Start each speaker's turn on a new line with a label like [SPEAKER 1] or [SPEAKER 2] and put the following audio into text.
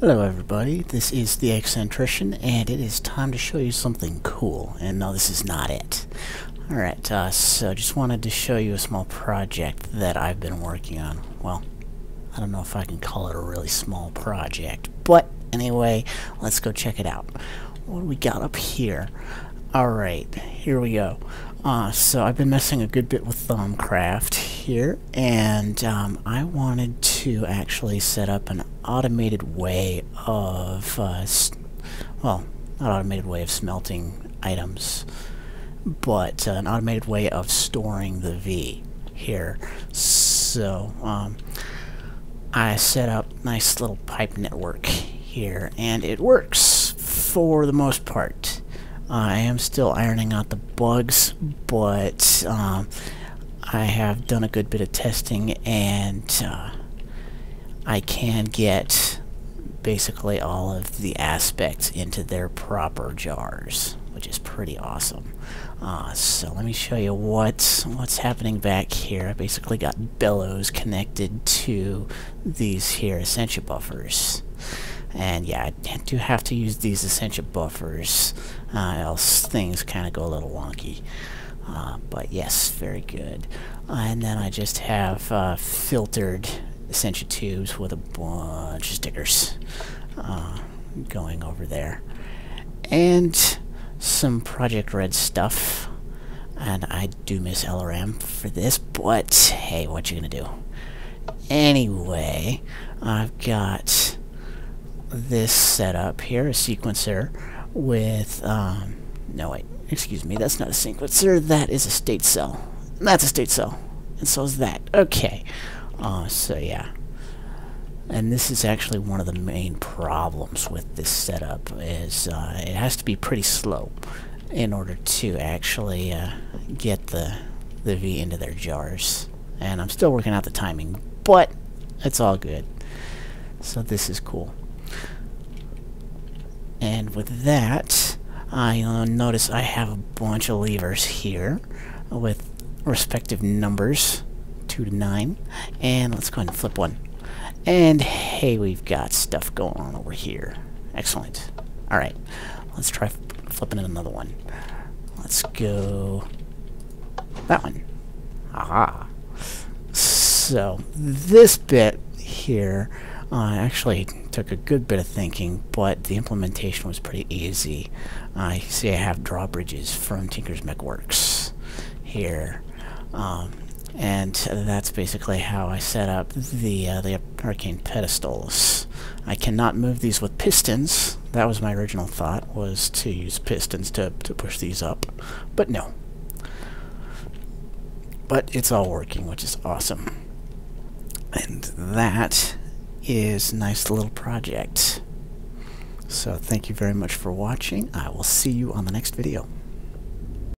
[SPEAKER 1] Hello everybody, this is the Eccentrician, and it is time to show you something cool. And no, this is not it. Alright, uh, so just wanted to show you a small project that I've been working on. Well, I don't know if I can call it a really small project, but anyway, let's go check it out. What do we got up here? Alright, here we go. Uh, so I've been messing a good bit with Thaumcraft here, and um, I wanted to actually set up an automated way of, uh, well, not automated way of smelting items, but uh, an automated way of storing the V here. So um, I set up nice little pipe network here, and it works for the most part. I am still ironing out the bugs, but um, I have done a good bit of testing and uh, I can get basically all of the aspects into their proper jars, which is pretty awesome. Uh, so let me show you what's, what's happening back here. I basically got bellows connected to these here Essentia buffers. And yeah, I do have to use these Essentia buffers, uh, else things kind of go a little wonky. Uh, but yes, very good. Uh, and then I just have uh, filtered Essentia tubes with a bunch of stickers uh, going over there. And some Project Red stuff. And I do miss LRM for this, but hey, what you gonna do? Anyway, I've got this setup here, a sequencer with, um, no wait, excuse me, that's not a sequencer, that is a state cell. That's a state cell. And so is that. Okay. Uh, so yeah. And this is actually one of the main problems with this setup is uh, it has to be pretty slow in order to actually uh, get the, the V into their jars. And I'm still working out the timing, but it's all good. So this is cool. And with that, I uh, notice I have a bunch of levers here with respective numbers, 2 to 9. And let's go ahead and flip one. And hey, we've got stuff going on over here. Excellent. Alright, let's try flipping another one. Let's go that one. Aha. So, this bit here uh, actually took a good bit of thinking, but the implementation was pretty easy. I uh, see I have drawbridges from Tinker's MechWorks here. Um, and that's basically how I set up the uh, the arcane pedestals. I cannot move these with pistons. That was my original thought, was to use pistons to, to push these up. But no. But it's all working, which is awesome. And that is nice little project. So thank you very much for watching. I will see you on the next video.